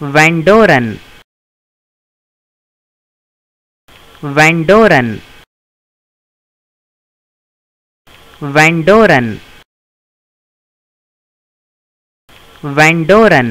Vandoren Vandoren Vandoren Vandoren